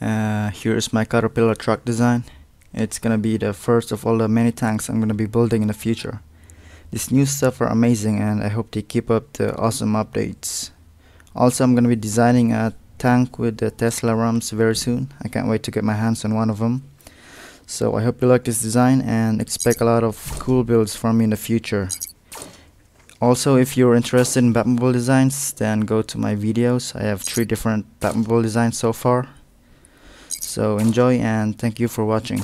Uh, here's my Caterpillar track design. It's gonna be the first of all the many tanks I'm gonna be building in the future. These new stuff are amazing and I hope they keep up the awesome updates. Also I'm gonna be designing a tank with the Tesla Rams very soon. I can't wait to get my hands on one of them. So I hope you like this design and expect a lot of cool builds from me in the future. Also if you're interested in Batmobile designs then go to my videos. I have three different Batmobile designs so far. So enjoy and thank you for watching.